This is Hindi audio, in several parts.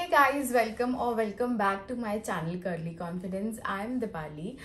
Hey guys, welcome or welcome back to my channel Curly Confidence. I am Dipali.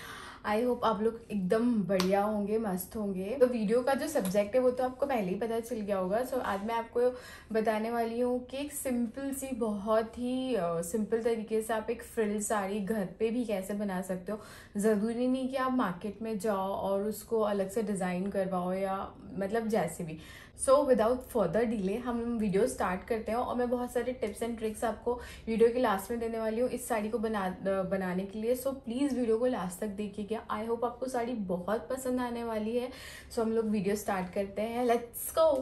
I hope आप लोग एकदम बढ़िया होंगे मस्त होंगे तो वीडियो का जो सब्जेक्ट है वो तो आपको पहले ही पता चल गया होगा सो so, आज मैं आपको बताने वाली हूँ कि एक सिंपल सी बहुत ही सिंपल uh, तरीके से आप एक फ्रिल साड़ी घर पे भी कैसे बना सकते हो ज़रूरी नहीं कि आप मार्केट में जाओ और उसको अलग से डिज़ाइन करवाओ या मतलब जैसे भी। सो विदाउट फर्दर डिले हम वीडियो स्टार्ट करते हैं और मैं बहुत सारे टिप्स एंड ट्रिक्स आपको वीडियो के लास्ट में देने वाली हूँ इस साड़ी को बना बनाने के लिए। सो प्लीज़ वीडियो को लास्ट तक देखिएगा। आई होप आपको साड़ी बहुत पसंद आने वाली है। सो so, हम लोग वीडियो स्टार्ट करते हैं। लेट्स गो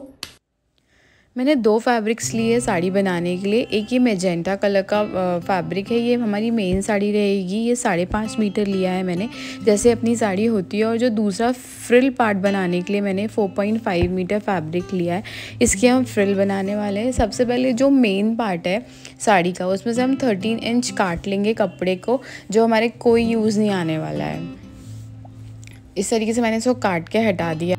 मैंने दो फैब्रिक्स लिए साड़ी बनाने के लिए। एक ये मेजेंटा कलर का फैब्रिक है, ये हमारी मेन साड़ी रहेगी। ये साढ़े पाँच मीटर लिया है मैंने। जैसे अपनी साड़ी होती है और जो दूसरा फ्रिल पार्ट बनाने के लिए मैंने 4.5 मीटर फैब्रिक लिया है, इसके हम फ्रिल बनाने वाले हैं। सबसे पहले जो मेन पार्ट है साड़ी का, उसमें से हम थर्टीन इंच काट लेंगे कपड़े को, जो हमारे कोई यूज़ नहीं आने वाला है। इस तरीके से मैंने इसको काट के हटा दिया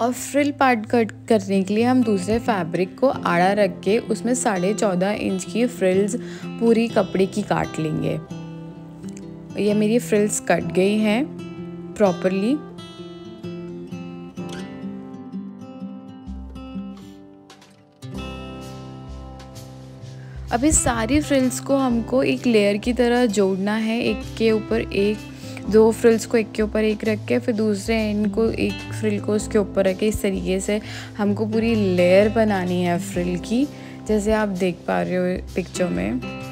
और फ्रिल पार्ट कट करने के लिए हम दूसरे फैब्रिक को आड़ा रख के उसमें साढ़े चौदह इंच की फ्रिल्स पूरी कपड़े की काट लेंगे। ये मेरी फ्रिल्स कट गई हैं प्रॉपरली अब इस सारी फ्रिल्स को हमको एक लेयर की तरह जोड़ना है, एक के ऊपर एक। दो फ्रिल्स को एक के ऊपर एक रख के, फिर दूसरे एंड को एक फ्रिल को उसके ऊपर रख के, इस तरीके से हमको पूरी लेयर बनानी है फ्रिल की, जैसे आप देख पा रहे हो पिक्चर में।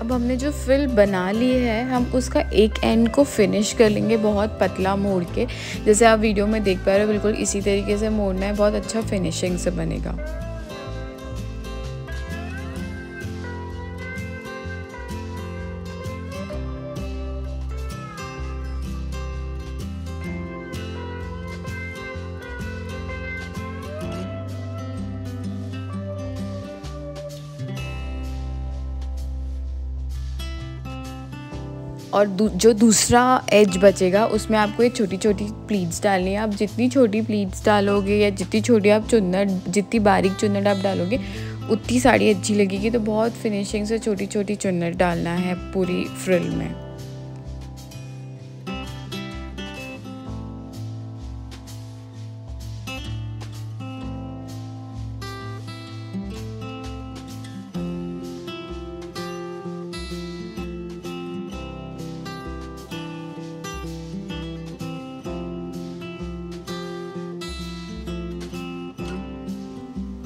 अब हमने जो फिल बना ली है, हम उसका एक एंड को फिनिश कर लेंगे बहुत पतला मोड़ के। जैसे आप वीडियो में देख पा रहे हो, बिल्कुल इसी तरीके से मोड़ना है, बहुत अच्छा फिनिशिंग से बनेगा। और दू, जो दूसरा एज बचेगा उसमें आपको ये छोटी छोटी प्लीट्स डालनी है। आप जितनी छोटी प्लीट्स डालोगे या जितनी छोटी आप चुन्नट जितनी बारीक चुन्नट आप डालोगे उतनी साड़ी अच्छी लगेगी। तो बहुत फिनिशिंग से छोटी छोटी चुनर डालना है पूरी फ्रिल में।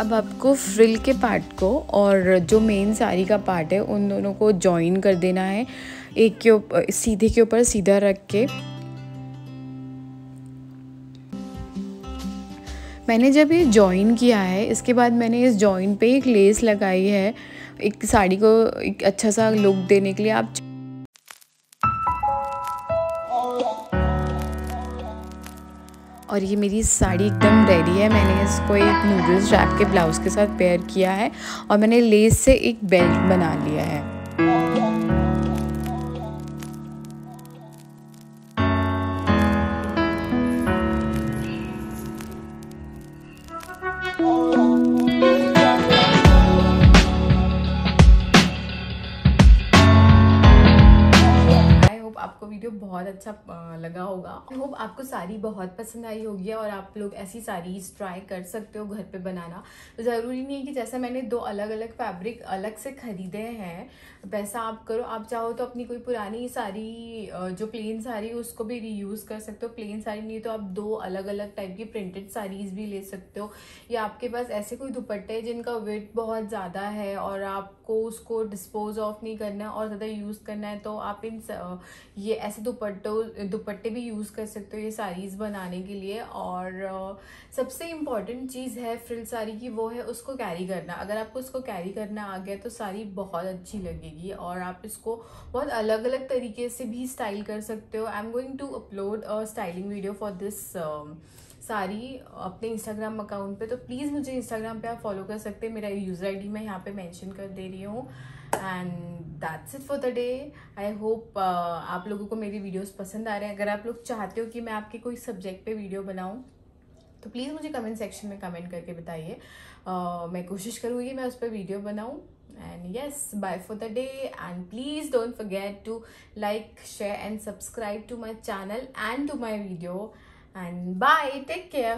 अब आपको फ्रिल के पार्ट को और जो मेन साड़ी का पार्ट है, उन दोनों को जॉइन कर देना है। एक के ऊपर सीधे के ऊपर सीधा रख के। मैंने जब ये जॉइन किया है, इसके बाद मैंने इस जॉइन पे एक लेस लगाई है। एक साड़ी को एक अच्छा सा लुक देने के लिए आप और ये मेरी साड़ी एकदम रेडी है। मैंने इसको एक नूडल्स रैप के ब्लाउज़ के साथ पेयर किया है और मैंने लेस से एक बेल्ट बना लिया है। वीडियो बहुत अच्छा लगा होगा। आई होप आपको साड़ी बहुत पसंद आई होगी और आप लोग ऐसी साड़ीज ट्राई कर सकते हो घर पे बनाना। तो ज़रूरी नहीं है कि जैसे मैंने दो अलग अलग फैब्रिक अलग से ख़रीदे हैं, वैसा आप करो। आप चाहो तो अपनी कोई पुरानी साड़ी जो प्लेन साड़ी उसको भी रीयूज़ कर सकते हो। प्लेन साड़ी नहीं तो आप दो अलग अलग टाइप की प्रिंटेड साड़ीज़ भी ले सकते हो। या आपके पास ऐसे कोई दुपट्टे जिनका वेट बहुत ज़्यादा है और आपको उसको डिस्पोज ऑफ़ नहीं करना और ज़्यादा यूज़ करना है तो आप इन ये ऐसे दुपट्टों, दुपट्टे भी यूज़ कर सकते हो ये साड़ीज़ बनाने के लिए और सबसे इंपॉर्टेंट चीज़ है फ्रिल साड़ी की वो है उसको कैरी करना। अगर आपको उसको कैरी करना आ गया तो साड़ी बहुत अच्छी लगेगी और आप इसको बहुत अलग अलग तरीके से भी स्टाइल कर सकते हो। I am going to upload a styling video for this sari अपने इंस्टाग्राम अकाउंट पे। तो प्लीज़ मुझे इंस्टाग्राम पे आप फॉलो कर सकते हैं। मेरा यूज़र आईडी मैं यहाँ पे मेंशन कर दे रही हूँ। And that's it for the day I hope आप लोगों को मेरी वीडियोस पसंद आ रहे हैं। अगर आप लोग चाहते हो कि मैं आपके कोई सब्जेक्ट पे वीडियो बनाऊँ तो प्लीज़ मुझे कमेंट सेक्शन में कमेंट करके बताइए। Uh, मैं कोशिश करूँगी मैं उस पर वीडियो बनाऊँ। And yes bye for the day. And please don't forget to like share and subscribe to my channel and to my video. And bye. Take care.